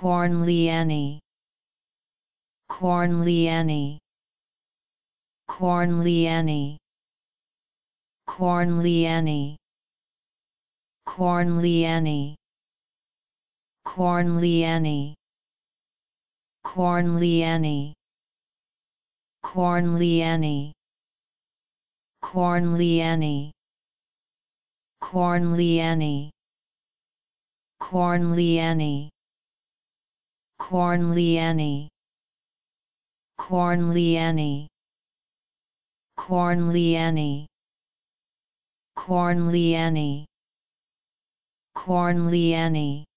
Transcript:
Cornliani Cornliani Cornliani Cornliani Cornliani Cornliani Cornliani Cornliani Cornliani Cornliani Cornliani Cornliani. Cornliani. Cornliani. Cornliani. Cornliani